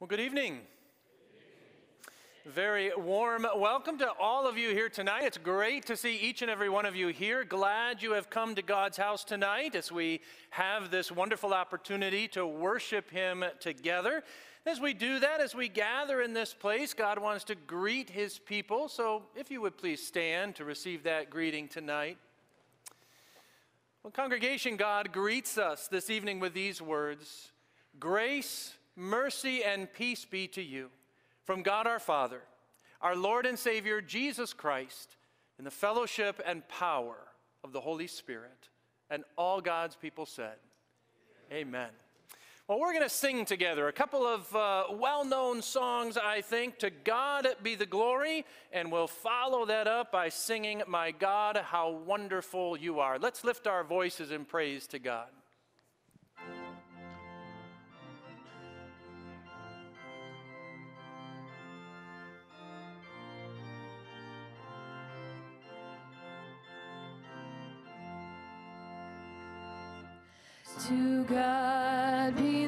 Well, good evening. Very warm welcome to all of you here tonight. It's great to see each and every one of you here. Glad you have come to God's house tonight as we have this wonderful opportunity to worship Him together. As we do that, as we gather in this place, God wants to greet His people. So if you would please stand to receive that greeting tonight. Well, congregation, God greets us this evening with these words Grace, mercy, and peace be to you from God our Father, our Lord and Savior Jesus Christ, in the fellowship and power of the Holy Spirit. And all God's people said, Amen. Well, we're going to sing together a couple of uh, well known songs, I think. To God be the glory, and we'll follow that up by singing, My God, how wonderful you are. Let's lift our voices in praise to God. To God be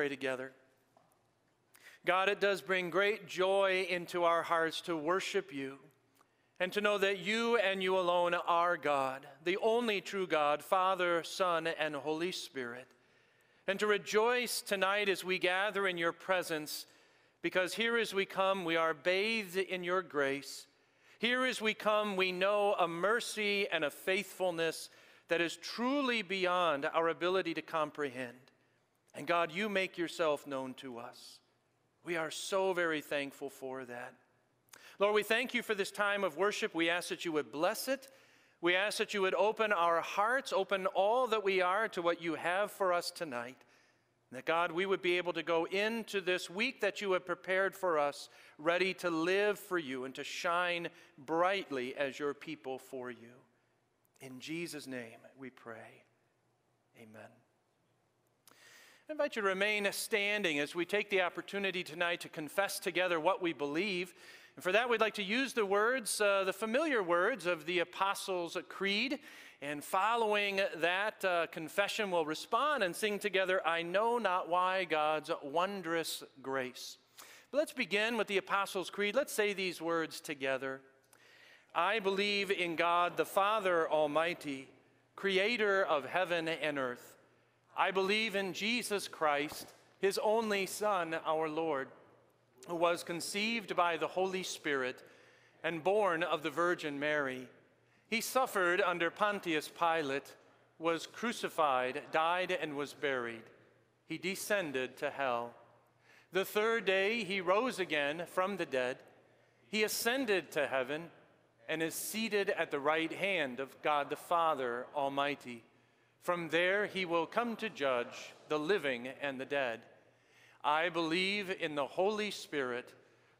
pray together. God, it does bring great joy into our hearts to worship you and to know that you and you alone are God, the only true God, Father, Son, and Holy Spirit. And to rejoice tonight as we gather in your presence, because here as we come, we are bathed in your grace. Here as we come, we know a mercy and a faithfulness that is truly beyond our ability to comprehend. And God, you make yourself known to us. We are so very thankful for that. Lord, we thank you for this time of worship. We ask that you would bless it. We ask that you would open our hearts, open all that we are to what you have for us tonight. That God, we would be able to go into this week that you have prepared for us, ready to live for you and to shine brightly as your people for you. In Jesus' name we pray. Amen. I invite you to remain standing as we take the opportunity tonight to confess together what we believe. And for that, we'd like to use the words, uh, the familiar words of the Apostles' Creed. And following that uh, confession, we'll respond and sing together, I Know Not Why God's Wondrous Grace. But let's begin with the Apostles' Creed. Let's say these words together. I believe in God the Father Almighty, creator of heaven and earth. I believe in Jesus Christ, his only Son, our Lord who was conceived by the Holy Spirit and born of the Virgin Mary. He suffered under Pontius Pilate, was crucified, died, and was buried. He descended to hell. The third day he rose again from the dead. He ascended to heaven and is seated at the right hand of God the Father Almighty. From there he will come to judge the living and the dead. I believe in the Holy Spirit,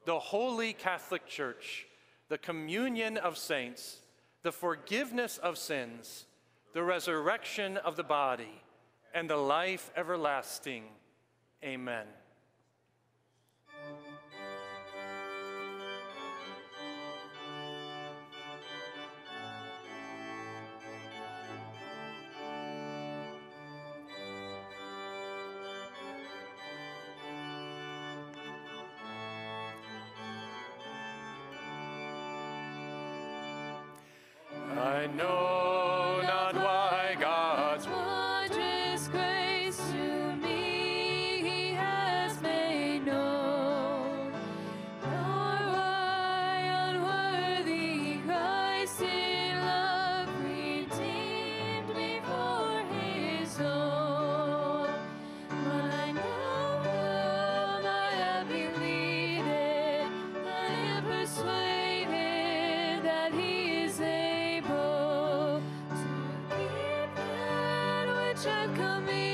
the holy Catholic Church, the communion of saints, the forgiveness of sins, the resurrection of the body, and the life everlasting. Amen. That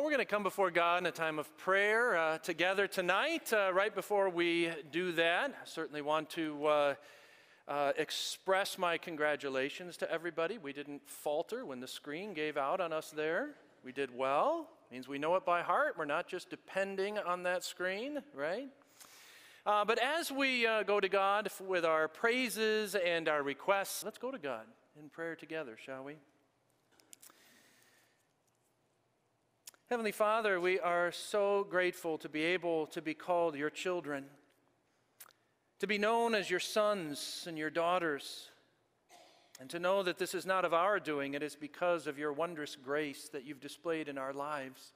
Well, we're going to come before God in a time of prayer uh, together tonight. Uh, right before we do that, I certainly want to uh, uh, express my congratulations to everybody. We didn't falter when the screen gave out on us there. We did well. Means we know it by heart. We're not just depending on that screen, right? Uh, but as we uh, go to God with our praises and our requests, let's go to God in prayer together, shall we? Heavenly Father, we are so grateful to be able to be called your children, to be known as your sons and your daughters, and to know that this is not of our doing, it is because of your wondrous grace that you've displayed in our lives.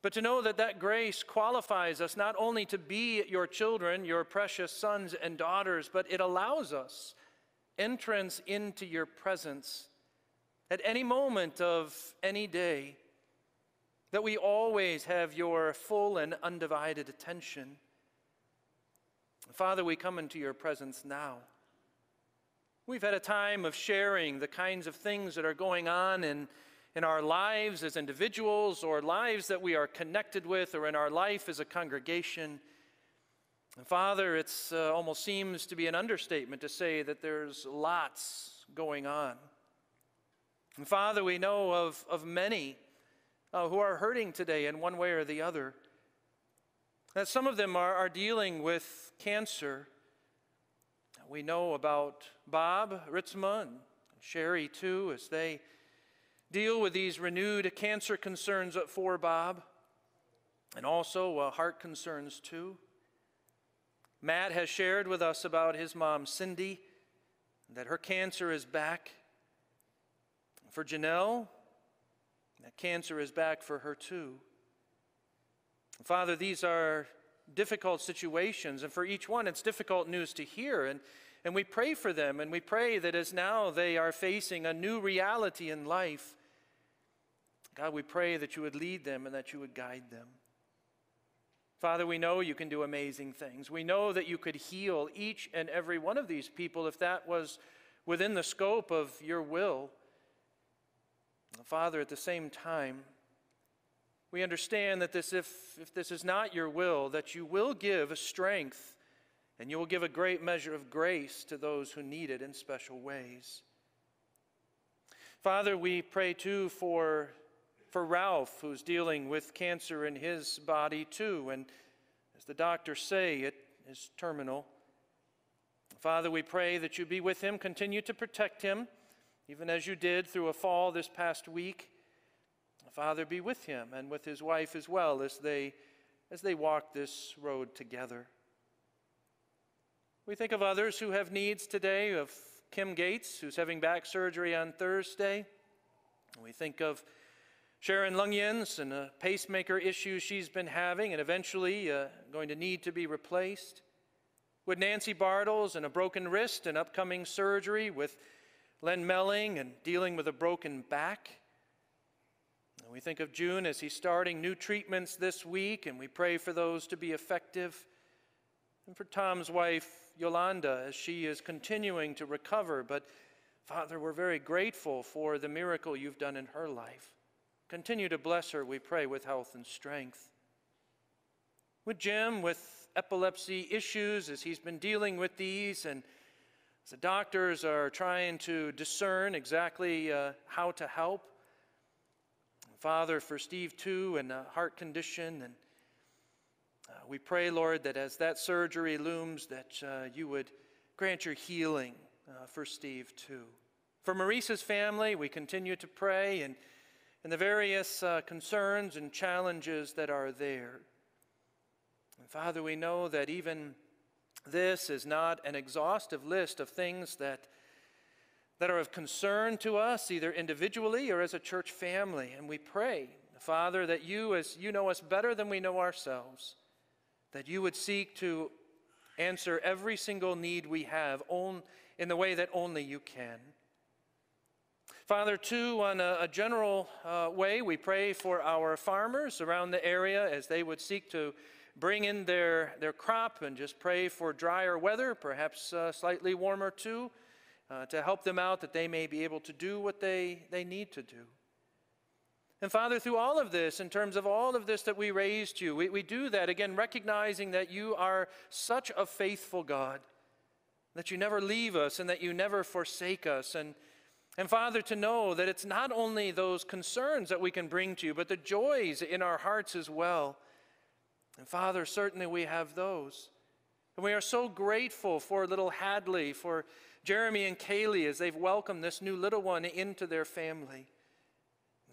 But to know that that grace qualifies us not only to be your children, your precious sons and daughters, but it allows us entrance into your presence at any moment of any day that we always have your full and undivided attention. Father, we come into your presence now. We've had a time of sharing the kinds of things that are going on in, in our lives as individuals or lives that we are connected with or in our life as a congregation. And Father, it uh, almost seems to be an understatement to say that there's lots going on. And Father, we know of, of many uh, who are hurting today in one way or the other. That some of them are, are dealing with cancer. We know about Bob Ritzma and Sherry too, as they deal with these renewed cancer concerns for Bob, and also uh, heart concerns too. Matt has shared with us about his mom, Cindy, that her cancer is back. For Janelle, cancer is back for her too. Father, these are difficult situations, and for each one, it's difficult news to hear. And, and we pray for them, and we pray that as now they are facing a new reality in life, God, we pray that you would lead them and that you would guide them. Father, we know you can do amazing things. We know that you could heal each and every one of these people if that was within the scope of your will. Father, at the same time, we understand that this, if, if this is not your will, that you will give a strength and you will give a great measure of grace to those who need it in special ways. Father, we pray too for, for Ralph, who's dealing with cancer in his body too, and as the doctors say, it is terminal. Father, we pray that you be with him, continue to protect him even as you did through a fall this past week. Father, be with him and with his wife as well as they, as they walk this road together. We think of others who have needs today, of Kim Gates, who's having back surgery on Thursday. We think of Sharon Lungyens and a pacemaker issue she's been having and eventually uh, going to need to be replaced. With Nancy Bartles and a broken wrist and upcoming surgery, with Len Melling and dealing with a broken back. And we think of June as he's starting new treatments this week, and we pray for those to be effective. And for Tom's wife, Yolanda, as she is continuing to recover. But Father, we're very grateful for the miracle you've done in her life. Continue to bless her, we pray, with health and strength. With Jim, with epilepsy issues, as he's been dealing with these and the doctors are trying to discern exactly uh, how to help. Father, for Steve too, and a heart condition, and uh, we pray, Lord, that as that surgery looms, that uh, you would grant your healing uh, for Steve too. For Maurice's family, we continue to pray and, and the various uh, concerns and challenges that are there. And Father, we know that even this is not an exhaustive list of things that, that are of concern to us, either individually or as a church family. And we pray, Father, that you, as you know us better than we know ourselves, that you would seek to answer every single need we have on, in the way that only you can. Father, too, on a, a general uh, way, we pray for our farmers around the area as they would seek to bring in their, their crop and just pray for drier weather, perhaps uh, slightly warmer too, uh, to help them out that they may be able to do what they, they need to do. And Father, through all of this, in terms of all of this that we raised to you, we, we do that again, recognizing that you are such a faithful God, that you never leave us and that you never forsake us. And, and Father, to know that it's not only those concerns that we can bring to you, but the joys in our hearts as well. And Father, certainly we have those. And we are so grateful for little Hadley, for Jeremy and Kaylee as they've welcomed this new little one into their family.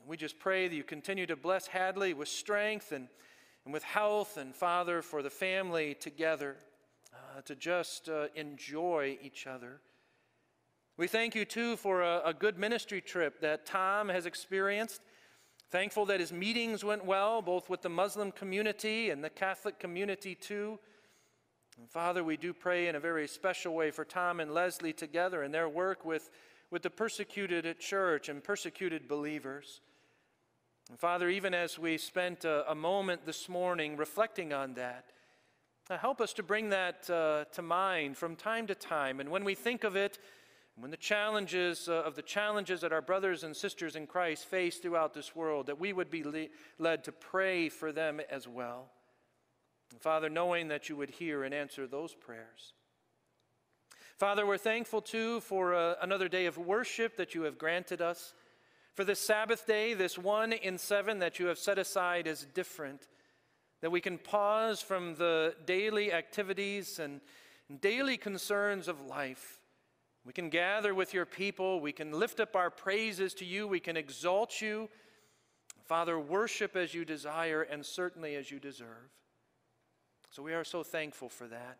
We just pray that you continue to bless Hadley with strength and, and with health, and Father, for the family together uh, to just uh, enjoy each other. We thank you too for a, a good ministry trip that Tom has experienced. Thankful that his meetings went well, both with the Muslim community and the Catholic community too. And Father, we do pray in a very special way for Tom and Leslie together and their work with, with the persecuted church and persecuted believers. And Father, even as we spent a, a moment this morning reflecting on that, uh, help us to bring that uh, to mind from time to time. And when we think of it, when the challenges uh, of the challenges that our brothers and sisters in Christ face throughout this world, that we would be le- led to pray for them as well. And Father, knowing that you would hear and answer those prayers. Father, we're thankful too for uh, another day of worship that you have granted us. For this Sabbath day, this one in seven that you have set aside as different. That we can pause from the daily activities and daily concerns of life. We can gather with your people. We can lift up our praises to you. We can exalt you. Father, worship as you desire and certainly as you deserve. So we are so thankful for that.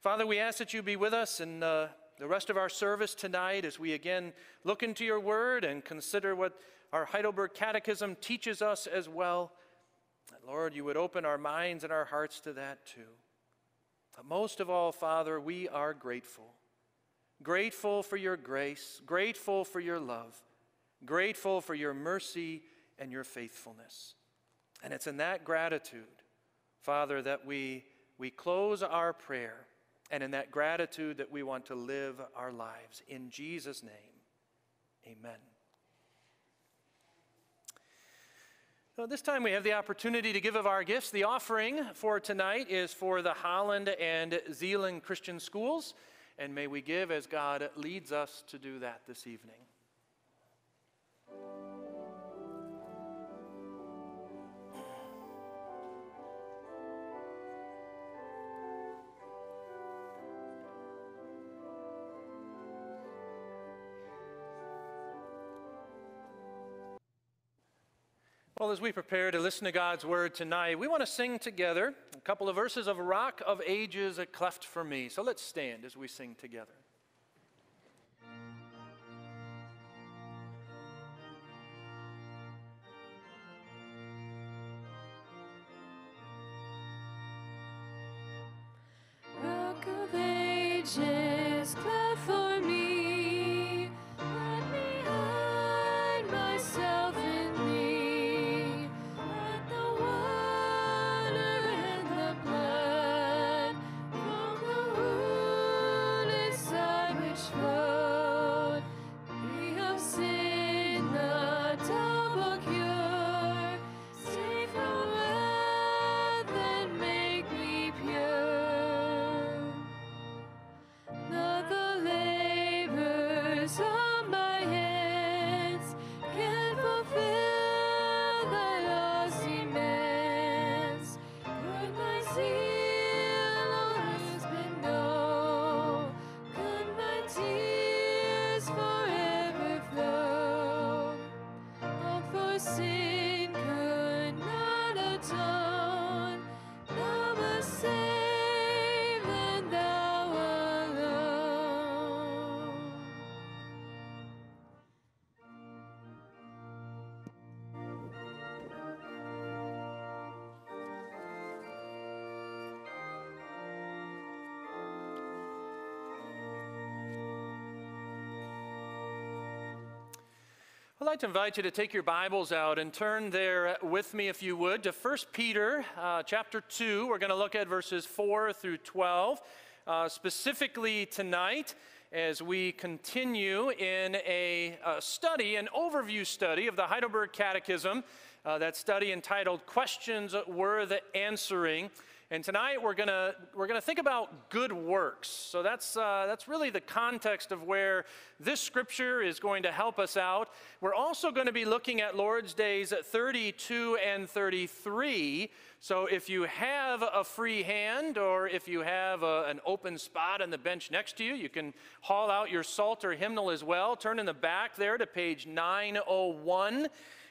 Father, we ask that you be with us in uh, the rest of our service tonight as we again look into your word and consider what our Heidelberg Catechism teaches us as well. Lord, you would open our minds and our hearts to that too. But most of all, Father, we are grateful. Grateful for your grace, grateful for your love, grateful for your mercy and your faithfulness. And it's in that gratitude, Father, that we, we close our prayer and in that gratitude that we want to live our lives. In Jesus' name, amen. So this time we have the opportunity to give of our gifts. The offering for tonight is for the Holland and Zeeland Christian schools, and may we give as God leads us to do that this evening. Well, as we prepare to listen to God's word tonight, we want to sing together a couple of verses of Rock of Ages, a cleft for me. So let's stand as we sing together. Like to invite you to take your Bibles out and turn there with me, if you would, to 1 Peter uh, chapter 2. We're going to look at verses 4 through 12. Uh, specifically tonight, as we continue in a, a study, an overview study of the Heidelberg Catechism. Uh, that study entitled Questions Worth Answering. And tonight we're gonna we're gonna think about good works. So that's uh, that's really the context of where this scripture is going to help us out. We're also going to be looking at Lord's Days 32 and 33. So if you have a free hand or if you have a, an open spot on the bench next to you, you can haul out your Psalter hymnal as well. Turn in the back there to page 901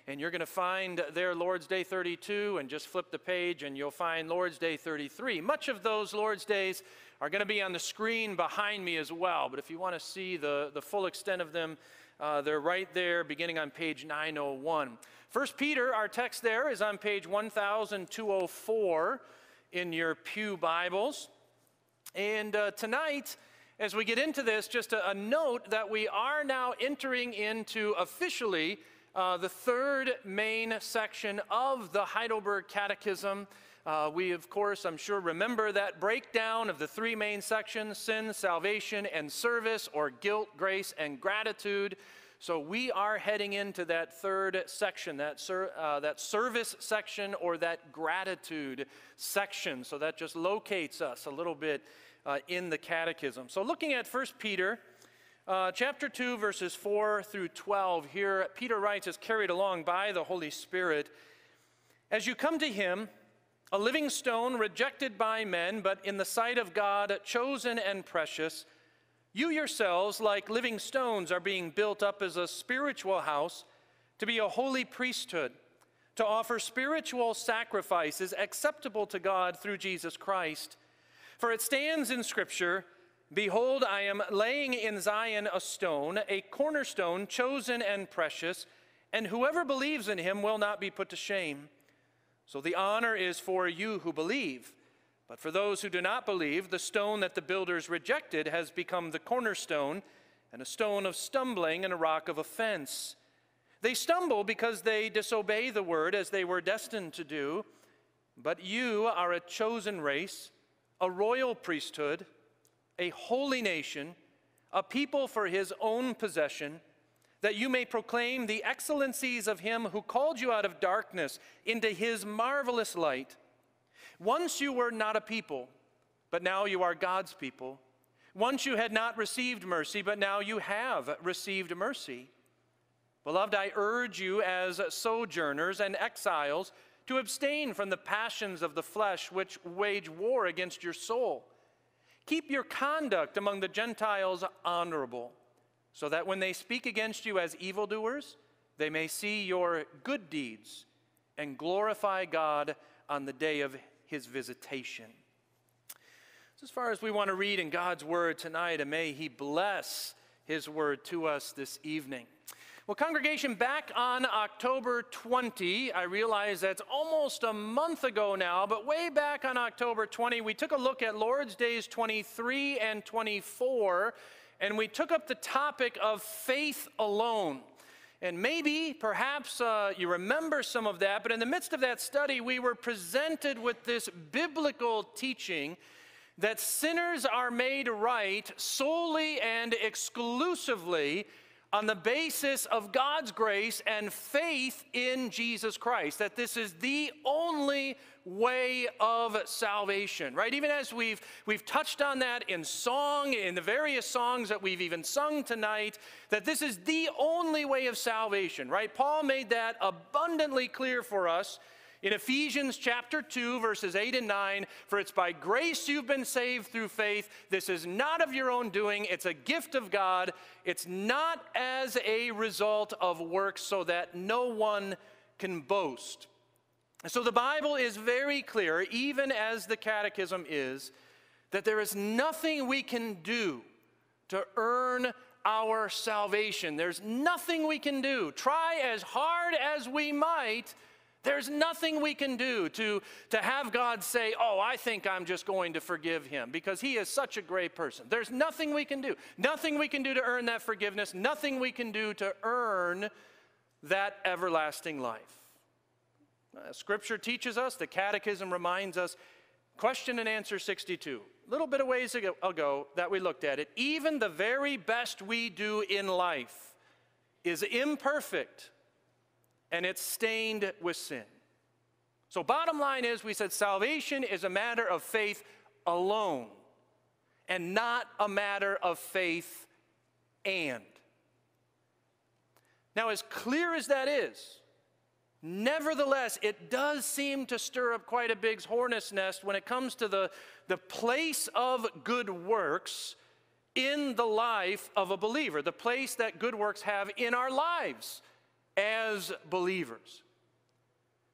and you're going to find there Lord's Day 32, and just flip the page, and you'll find Lord's Day 33. Much of those Lord's Days are going to be on the screen behind me as well, but if you want to see the, the full extent of them, uh, they're right there, beginning on page 901. First Peter, our text there, is on page 1204 in your Pew Bibles. And uh, tonight, as we get into this, just a, a note that we are now entering into officially uh, the third main section of the Heidelberg Catechism. Uh, we, of course, I'm sure, remember that breakdown of the three main sections sin, salvation, and service, or guilt, grace, and gratitude. So we are heading into that third section, that, ser- uh, that service section or that gratitude section. So that just locates us a little bit uh, in the catechism. So looking at 1 Peter uh, chapter 2, verses 4 through 12, here Peter writes, as carried along by the Holy Spirit As you come to him, a living stone rejected by men, but in the sight of God, chosen and precious, you yourselves, like living stones, are being built up as a spiritual house to be a holy priesthood, to offer spiritual sacrifices acceptable to God through Jesus Christ. For it stands in Scripture, Behold, I am laying in Zion a stone, a cornerstone, chosen and precious, and whoever believes in him will not be put to shame. So the honor is for you who believe. But for those who do not believe, the stone that the builders rejected has become the cornerstone, and a stone of stumbling and a rock of offense. They stumble because they disobey the word as they were destined to do. But you are a chosen race, a royal priesthood a holy nation, a people for his own possession, that you may proclaim the excellencies of him who called you out of darkness into his marvelous light. Once you were not a people, but now you are God's people. Once you had not received mercy, but now you have received mercy. Beloved, I urge you as sojourners and exiles to abstain from the passions of the flesh which wage war against your soul. Keep your conduct among the Gentiles honorable, so that when they speak against you as evildoers, they may see your good deeds and glorify God on the day of his visitation. So as far as we want to read in God's word tonight, and may he bless his word to us this evening. Well, congregation, back on October 20, I realize that's almost a month ago now, but way back on October 20, we took a look at Lord's Days 23 and 24, and we took up the topic of faith alone. And maybe, perhaps, uh, you remember some of that, but in the midst of that study, we were presented with this biblical teaching that sinners are made right solely and exclusively on the basis of God's grace and faith in Jesus Christ, that this is the only way of salvation, right? Even as we've, we've touched on that in song, in the various songs that we've even sung tonight, that this is the only way of salvation, right? Paul made that abundantly clear for us in Ephesians chapter 2, verses 8 and 9, for it's by grace you've been saved through faith. This is not of your own doing, it's a gift of God. It's not as a result of works, so that no one can boast. So the Bible is very clear, even as the Catechism is, that there is nothing we can do to earn our salvation. There's nothing we can do. Try as hard as we might there's nothing we can do to, to have God say, Oh, I think I'm just going to forgive him because he is such a great person. There's nothing we can do. Nothing we can do to earn that forgiveness. Nothing we can do to earn that everlasting life. Uh, scripture teaches us, the Catechism reminds us question and answer 62. A little bit of ways ago, ago that we looked at it. Even the very best we do in life is imperfect and it's stained with sin. So, bottom line is, we said salvation is a matter of faith alone and not a matter of faith and. Now, as clear as that is, nevertheless, it does seem to stir up quite a big hornet's nest when it comes to the, the place of good works in the life of a believer, the place that good works have in our lives as believers.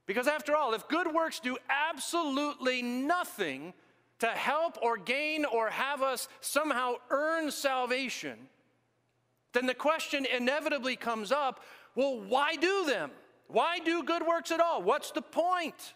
Because after all, if good works do absolutely nothing to help or gain or have us somehow earn salvation, then the question inevitably comes up well, why do them? Why do good works at all? What's the point?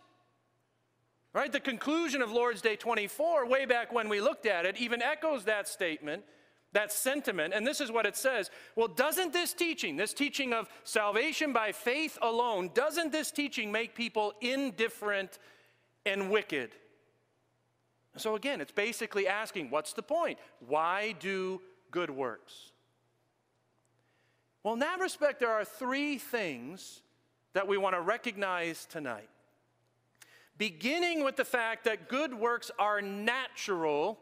Right? The conclusion of Lord's Day 24, way back when we looked at it, even echoes that statement that sentiment, and this is what it says. Well, doesn't this teaching, this teaching of salvation by faith alone, doesn't this teaching make people indifferent and wicked? So again, it's basically asking, what's the point? Why do good works? Well, in that respect, there are three things that we want to recognize tonight. Beginning with the fact that good works are natural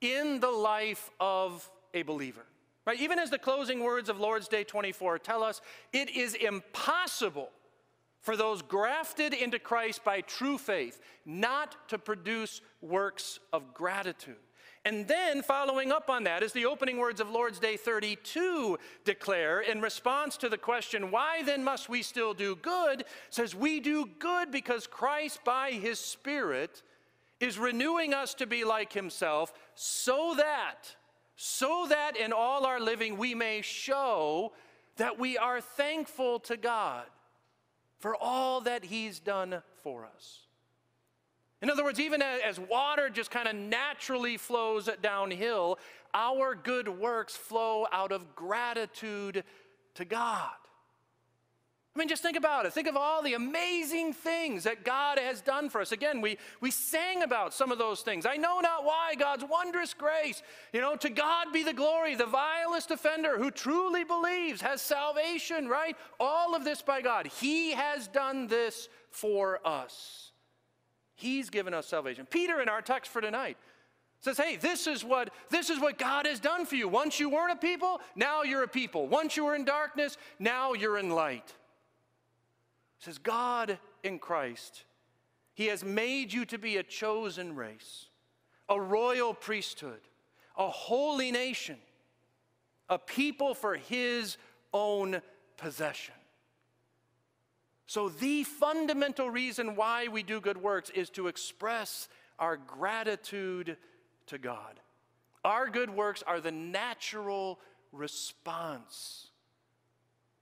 in the life of a believer. Right? Even as the closing words of Lord's Day 24 tell us, it is impossible for those grafted into Christ by true faith not to produce works of gratitude. And then, following up on that, as the opening words of Lord's Day 32 declare, in response to the question, why then must we still do good? says, we do good because Christ, by his Spirit, is renewing us to be like himself so that so that in all our living we may show that we are thankful to God for all that he's done for us. In other words, even as water just kind of naturally flows downhill, our good works flow out of gratitude to God. I mean, just think about it. Think of all the amazing things that God has done for us. Again, we, we sang about some of those things. I know not why, God's wondrous grace. You know, to God be the glory. The vilest offender who truly believes has salvation, right? All of this by God. He has done this for us. He's given us salvation. Peter, in our text for tonight, says, hey, this is what this is what God has done for you. Once you weren't a people, now you're a people. Once you were in darkness, now you're in light says, God in Christ, He has made you to be a chosen race, a royal priesthood, a holy nation, a people for His own possession. So, the fundamental reason why we do good works is to express our gratitude to God. Our good works are the natural response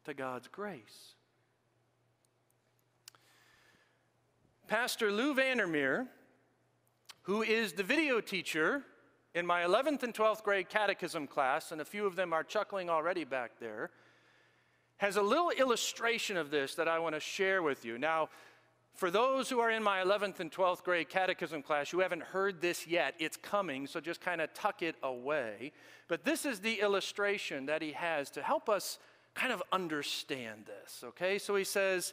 to God's grace. Pastor Lou Vandermeer, who is the video teacher in my 11th and 12th grade catechism class, and a few of them are chuckling already back there, has a little illustration of this that I want to share with you. Now, for those who are in my 11th and 12th grade catechism class, you haven't heard this yet. It's coming, so just kind of tuck it away. But this is the illustration that he has to help us kind of understand this, okay? So he says,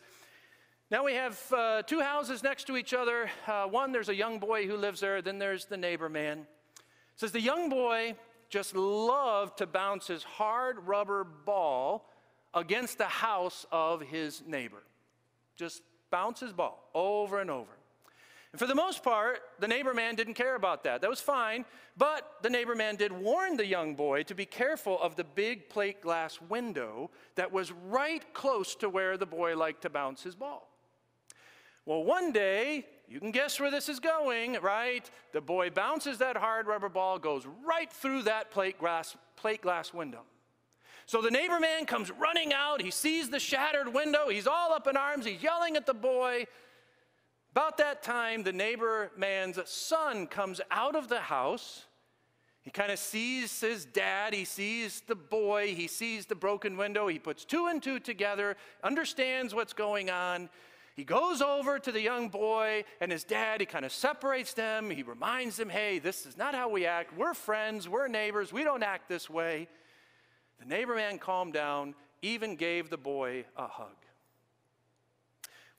now we have uh, two houses next to each other. Uh, one, there's a young boy who lives there, then there's the neighbor man. It says the young boy just loved to bounce his hard rubber ball against the house of his neighbor. Just bounce his ball over and over. And for the most part, the neighbor man didn't care about that. That was fine, but the neighbor man did warn the young boy to be careful of the big plate glass window that was right close to where the boy liked to bounce his ball. Well, one day, you can guess where this is going, right? The boy bounces that hard rubber ball, goes right through that plate glass, plate glass window. So the neighbor man comes running out. He sees the shattered window. He's all up in arms. He's yelling at the boy. About that time, the neighbor man's son comes out of the house. He kind of sees his dad, he sees the boy, he sees the broken window, he puts two and two together, understands what's going on, He goes over to the young boy and his dad. He kind of separates them. He reminds them, hey, this is not how we act. We're friends, we're neighbors, we don't act this way. The neighbor man calmed down, even gave the boy a hug.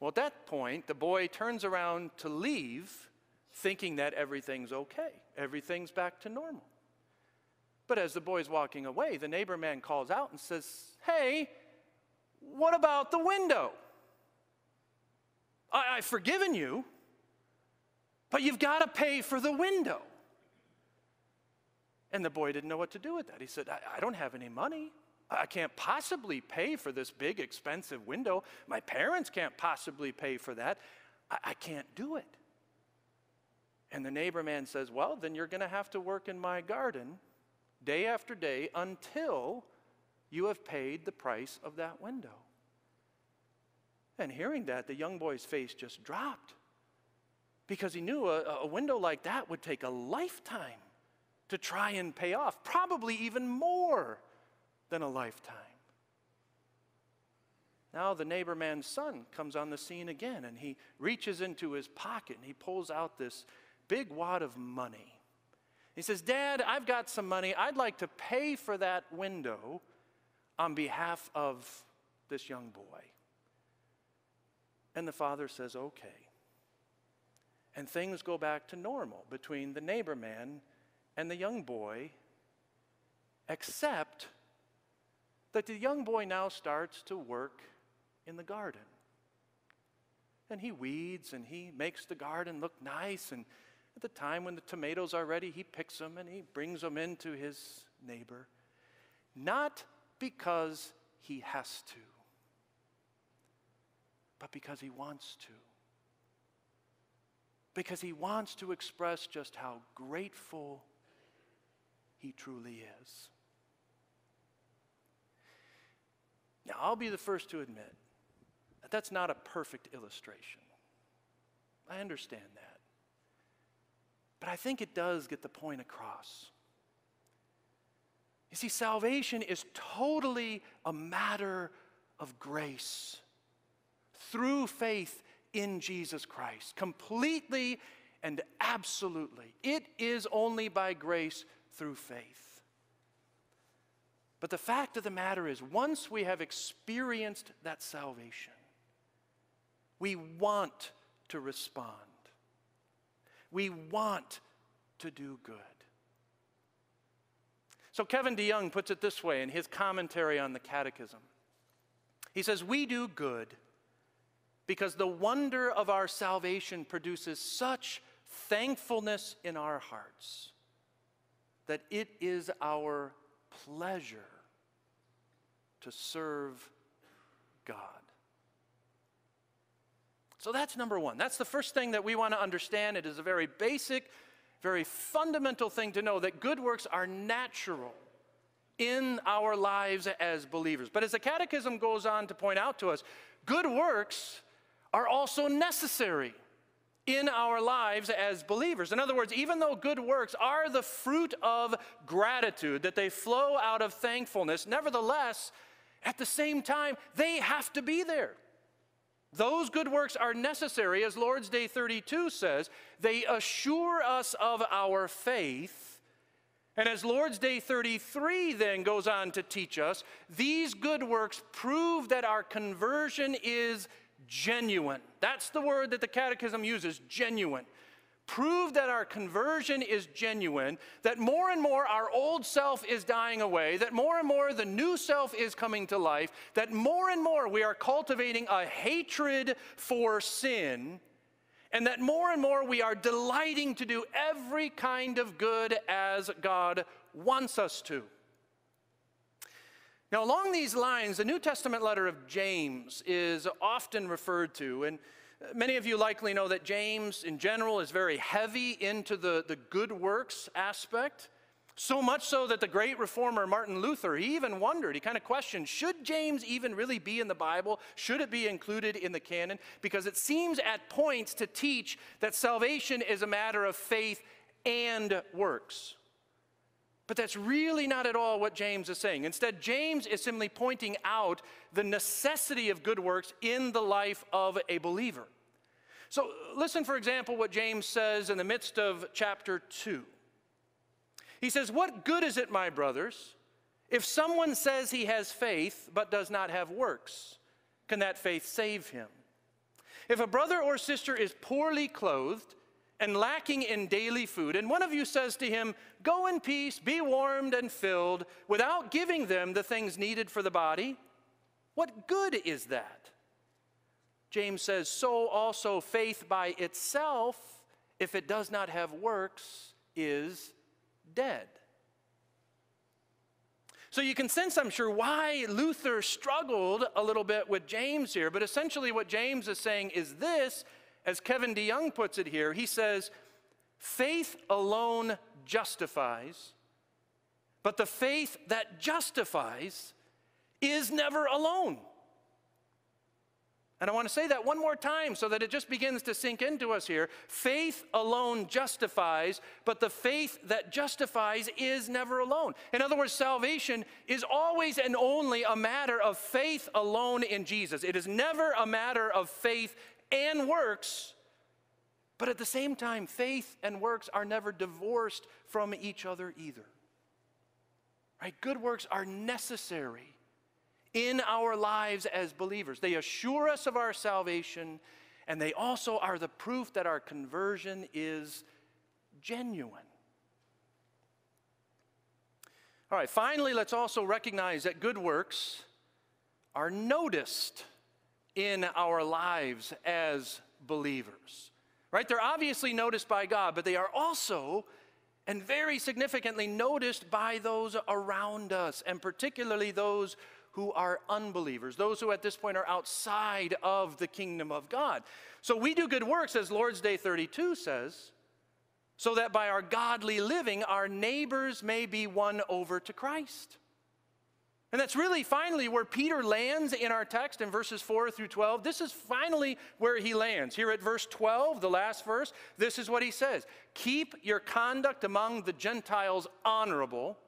Well, at that point, the boy turns around to leave, thinking that everything's okay, everything's back to normal. But as the boy's walking away, the neighbor man calls out and says, Hey, what about the window? I, have forgiven you, but you've got to pay for the window. And the boy didn't know what to do with that. He said, I, I don't have any money. I can't possibly pay for this big, expensive window. My parents can't possibly pay for that. I, I can't do it. And the neighbor man says, Well, then you're going to have to work in my garden day after day until you have paid the price of that window. And hearing that, the young boy's face just dropped because he knew a, a, window like that would take a lifetime to try and pay off, probably even more than a lifetime. Now, the neighbor man's son comes on the scene again and he reaches into his pocket and he pulls out this big wad of money. He says, Dad, I've got some money. I'd like to pay for that window on behalf of this young boy. And the father says, okay. And things go back to normal between the neighbor man and the young boy, except that the young boy now starts to work in the garden. And he weeds and he makes the garden look nice. And at the time when the tomatoes are ready, he picks them and he brings them into his neighbor. Not because he has to, but because he wants to. Because he wants to express just how grateful he truly is. Now, I'll be the first to admit that that's not a perfect illustration. I understand that. But I think it does get the point across. You see, salvation is totally a matter of grace through faith in Jesus Christ, completely and absolutely. It is only by grace through faith. But the fact of the matter is, once we have experienced that salvation, we want to respond. We want to do good. So, Kevin DeYoung puts it this way in his commentary on the Catechism. He says, We do good because the wonder of our salvation produces such thankfulness in our hearts that it is our pleasure to serve God. So that's number one. That's the first thing that we want to understand. It is a very basic, very fundamental thing to know that good works are natural in our lives as believers. But as the Catechism goes on to point out to us, good works are also necessary in our lives as believers. In other words, even though good works are the fruit of gratitude, that they flow out of thankfulness, nevertheless, at the same time, they have to be there. Those good works are necessary, as Lord's Day 32 says. They assure us of our faith. And as Lord's Day 33 then goes on to teach us, these good works prove that our conversion is genuine. That's the word that the Catechism uses genuine. Prove that our conversion is genuine, that more and more our old self is dying away, that more and more the new self is coming to life, that more and more we are cultivating a hatred for sin, and that more and more we are delighting to do every kind of good as God wants us to. Now, along these lines, the New Testament letter of James is often referred to, and many of you likely know that James, in general, is very heavy into the, the good works aspect. So much so that the great reformer Martin Luther, he even wondered, he kind of questioned, should James even really be in the Bible? Should it be included in the canon? Because it seems at points to teach that salvation is a matter of faith and works. But that's really not at all what James is saying. Instead, James is simply pointing out the necessity of good works in the life of a believer. So, listen, for example, what James says in the midst of chapter 2. He says, What good is it, my brothers, if someone says he has faith but does not have works? Can that faith save him? If a brother or sister is poorly clothed and lacking in daily food, and one of you says to him, Go in peace, be warmed and filled, without giving them the things needed for the body, what good is that? James says, So also faith by itself, if it does not have works, is dead. So you can sense, I'm sure, why Luther struggled a little bit with James here. But essentially, what James is saying is this, as Kevin DeYoung puts it here. He says, faith alone justifies, but the faith that justifies is never alone. And I want to say that one more time so that it just begins to sink into us here. Faith alone justifies, but the faith that justifies is never alone. In other words, salvation is always and only a matter of faith alone in Jesus. It is never a matter of faith and works, but at the same time, faith and works are never divorced from each other either. Right? Good works are necessary in our lives as believers. They assure us of our salvation, and they also are the proof that our conversion is genuine. All right, finally, let's also recognize that good works are noticed in our lives as believers. Right? They're obviously noticed by God, but they are also and very significantly noticed by those around us, and particularly those who are unbelievers, those who at this point are outside of the kingdom of God. So we do good works, as Lord's Day 32 says, so that by our godly living, our neighbors may be won over to Christ. And that's really finally where Peter lands in our text in verses 4 through 12. This is finally where he lands. Here at verse 12, the last verse, this is what he says Keep your conduct among the Gentiles honorable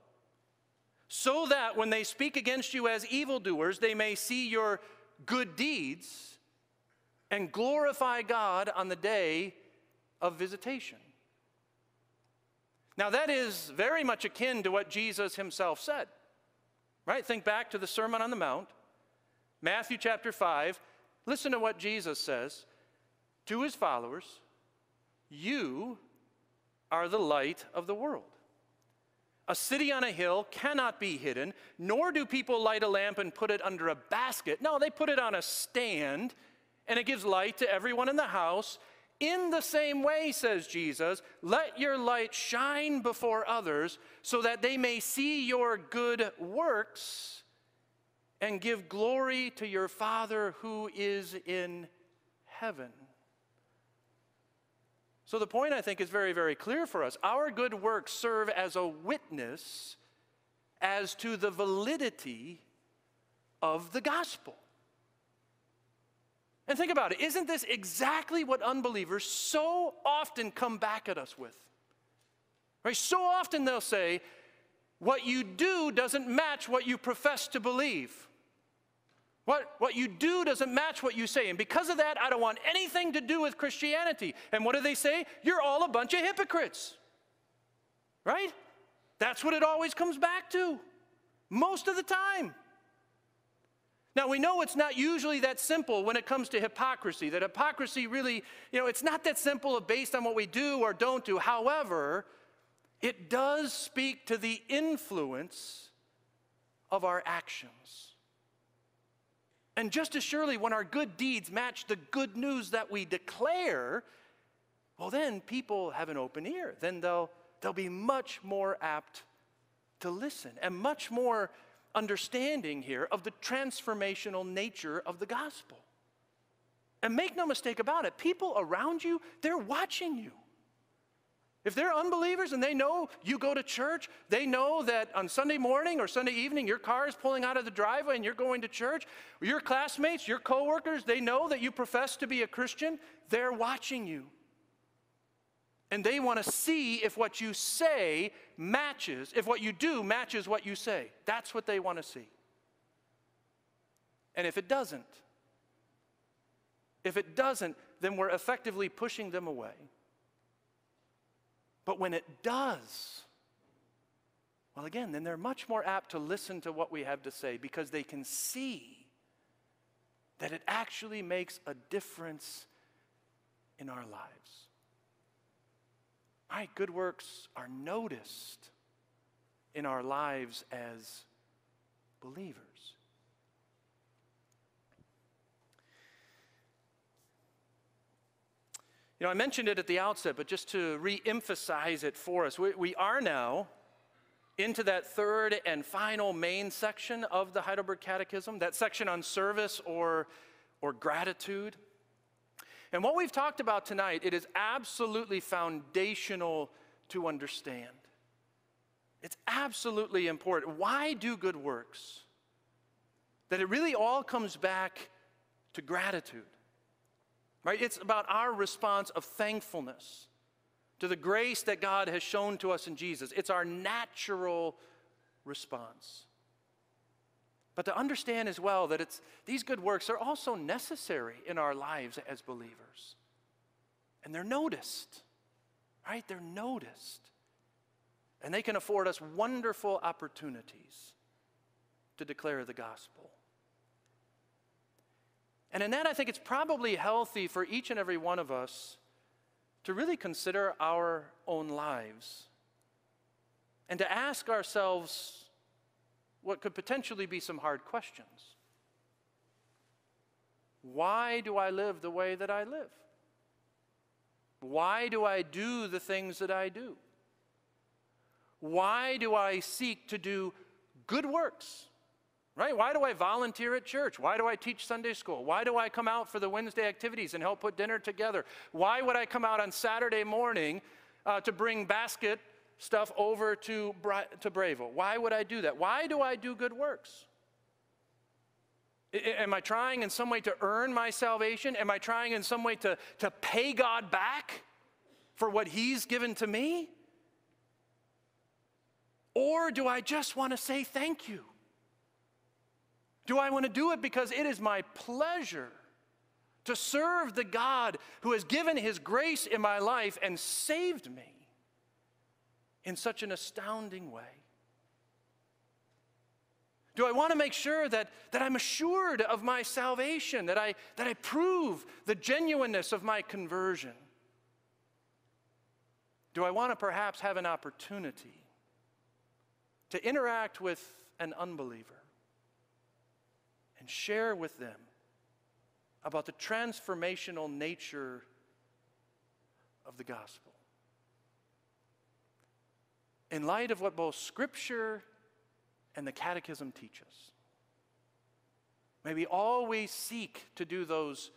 so that when they speak against you as evildoers, they may see your good deeds and glorify God on the day of visitation. Now, that is very much akin to what Jesus himself said, right? Think back to the Sermon on the Mount, Matthew chapter 5. Listen to what Jesus says to his followers You are the light of the world. A city on a hill cannot be hidden, nor do people light a lamp and put it under a basket. No, they put it on a stand, and it gives light to everyone in the house. In the same way, says Jesus, let your light shine before others so that they may see your good works and give glory to your Father who is in heaven. So the point, I think, is very, very clear for us. Our good works serve as a witness as to the validity of the gospel. And think about it. Isn't this exactly what unbelievers so often come back at us with? Right? So often they'll say, what you do doesn't match what you profess to believe. What, what you do doesn't match what you say. And because of that, I don't want anything to do with Christianity. And what do they say? You're all a bunch of hypocrites. Right? That's what it always comes back to, most of the time. Now, we know it's not usually that simple when it comes to hypocrisy, that hypocrisy really, you know, it's not that simple based on what we do or don't do. However, it does speak to the influence of our actions. And just as surely, when our good deeds match the good news that we declare, well, then people have an open ear. Then they'll, they'll be much more apt to listen and much more understanding here of the transformational nature of the gospel. And make no mistake about it, people around you, they're watching you. If they're unbelievers and they know you go to church, they know that on Sunday morning or Sunday evening your car is pulling out of the driveway and you're going to church, your classmates, your coworkers, they know that you profess to be a Christian, they're watching you. And they want to see if what you say matches, if what you do matches what you say. That's what they want to see. And if it doesn't, if it doesn't, then we're effectively pushing them away. But when it does, well, again, then they're much more apt to listen to what we have to say because they can see that it actually makes a difference in our lives. Right? Good works are noticed in our lives as believers. You know, I mentioned it at the outset, but just to re emphasize it for us, we, we are now into that third and final main section of the Heidelberg Catechism, that section on service or, or gratitude. And what we've talked about tonight, it is absolutely foundational to understand. It's absolutely important. Why do good works? That it really all comes back to gratitude. Right? It's about our response of thankfulness to the grace that God has shown to us in Jesus. It's our natural response. But to understand as well that it's, these good works are also necessary in our lives as believers. And they're noticed, right? They're noticed. And they can afford us wonderful opportunities to declare the gospel. And in that, I think it's probably healthy for each and every one of us to really consider our own lives and to ask ourselves what could potentially be some hard questions. Why do I live the way that I live? Why do I do the things that I do? Why do I seek to do good works? Right? Why do I volunteer at church? Why do I teach Sunday school? Why do I come out for the Wednesday activities and help put dinner together? Why would I come out on Saturday morning uh, to bring basket stuff over to, to Bravo? Why would I do that? Why do I do good works? I, am I trying in some way to earn my salvation? Am I trying in some way to, to pay God back for what He's given to me? Or do I just want to say thank you? Do I want to do it because it is my pleasure to serve the God who has given his grace in my life and saved me in such an astounding way? Do I want to make sure that, that I'm assured of my salvation, that I, that I prove the genuineness of my conversion? Do I want to perhaps have an opportunity to interact with an unbeliever? and share with them about the transformational nature of the gospel. In light of what both Scripture and the Catechism teach us, may we always seek to do those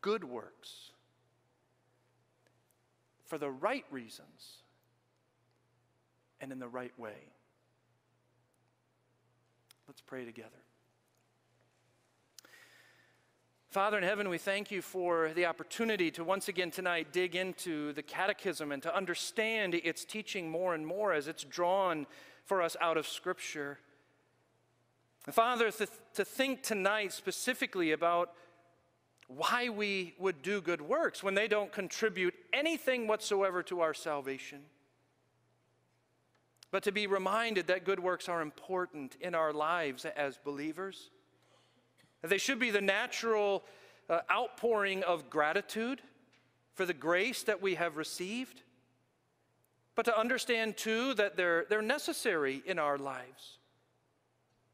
good works for the right reasons and in the right way. Let's pray together. Father in heaven, we thank you for the opportunity to once again tonight dig into the catechism and to understand its teaching more and more as it's drawn for us out of Scripture. Father, to, to think tonight specifically about why we would do good works when they don't contribute anything whatsoever to our salvation. But to be reminded that good works are important in our lives as believers they should be the natural uh, outpouring of gratitude for the grace that we have received, but to understand too that they're, they're necessary in our lives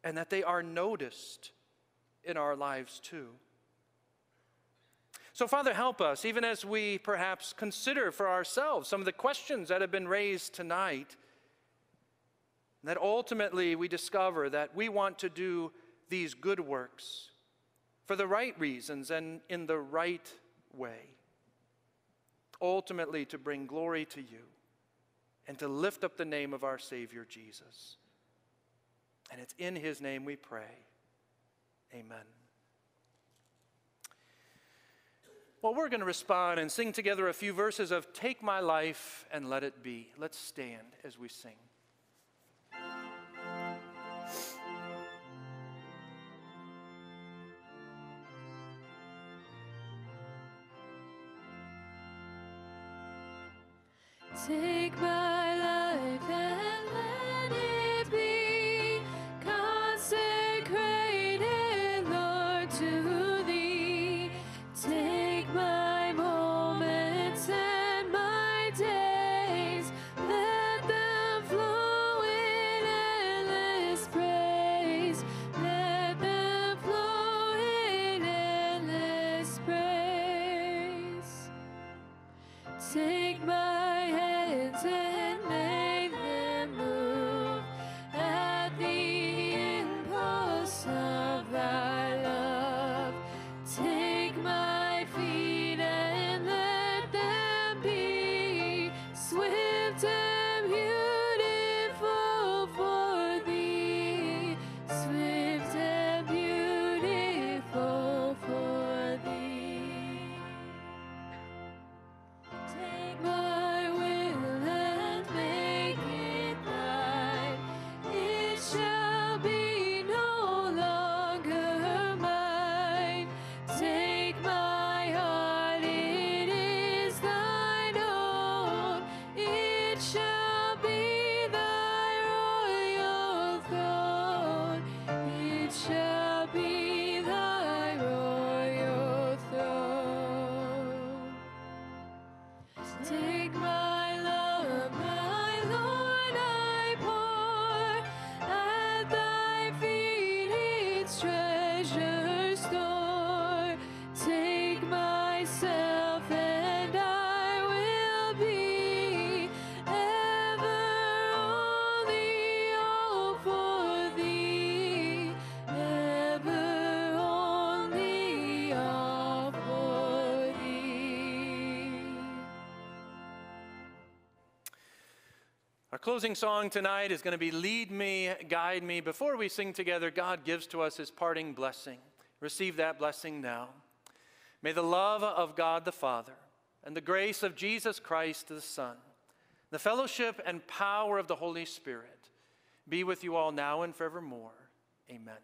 and that they are noticed in our lives too. So, Father, help us, even as we perhaps consider for ourselves some of the questions that have been raised tonight, that ultimately we discover that we want to do these good works for the right reasons and in the right way, ultimately to bring glory to you and to lift up the name of our Savior Jesus. And it's in his name we pray. Amen. Well, we're going to respond and sing together a few verses of Take My Life and Let It Be. Let's stand as we sing. Take my Our closing song tonight is going to be Lead Me, Guide Me. Before we sing together, God gives to us his parting blessing. Receive that blessing now. May the love of God the Father and the grace of Jesus Christ the Son, the fellowship and power of the Holy Spirit be with you all now and forevermore. Amen.